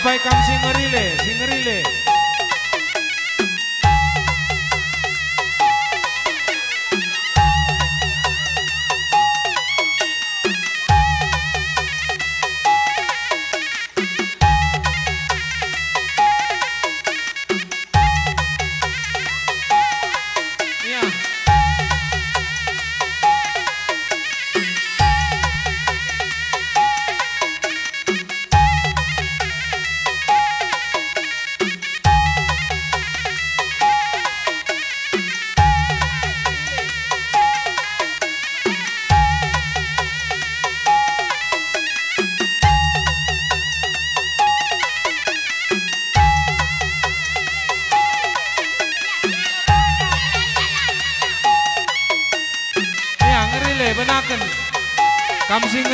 mapai kam singerile, singerile. Iya. Benaken. Kam sing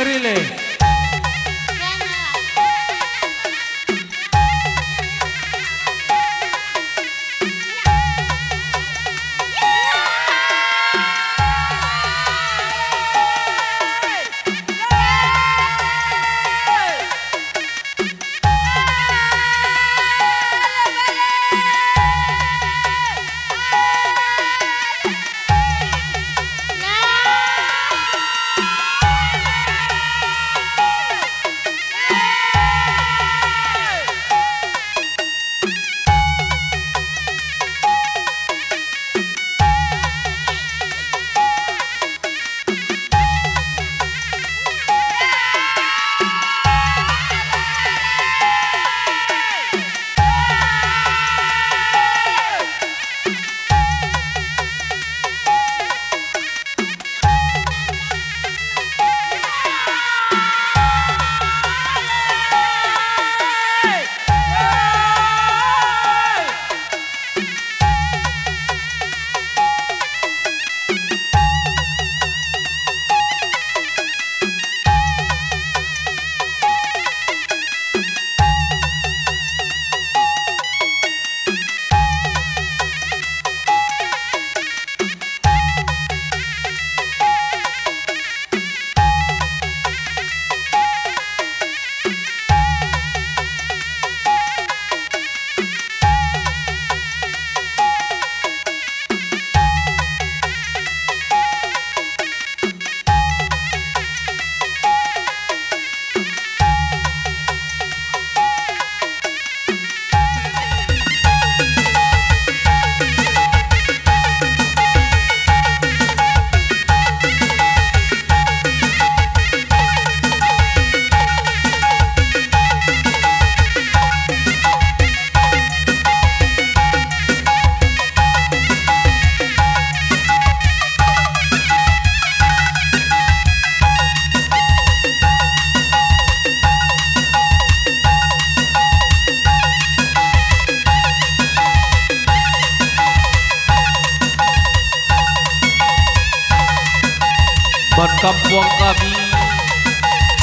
ngerile. Man kampuang kami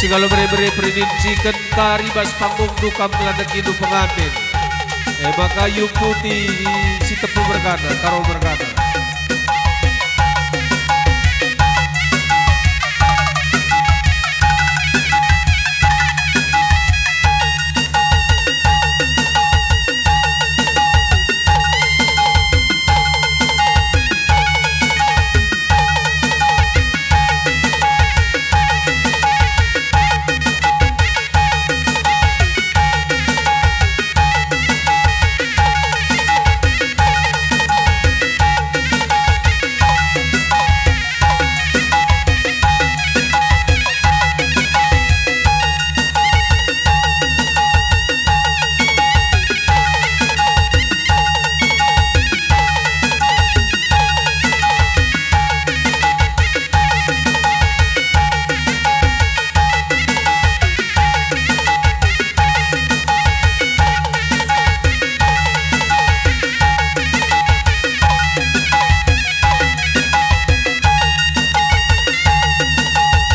Segala bere-bere prediksikan karibas panggung dukam meladaki du pengantin Eh maka putih si tepu berkana, karo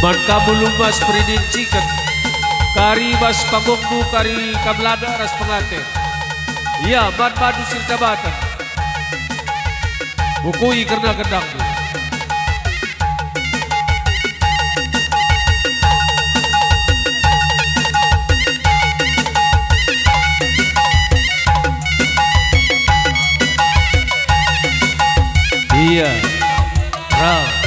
Mankabulu mas peridin ciket Kari mas pamungku, kari kamlada ras pengate Ya man madu sirta batan Bukui kerna gendangmu Iya, Rao.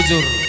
huzur